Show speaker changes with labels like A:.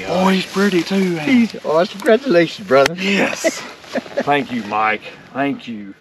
A: God.
B: Oh, he's pretty too. man.
A: He's, oh, congratulations, brother.
B: Yes. Thank you, Mike. Thank you.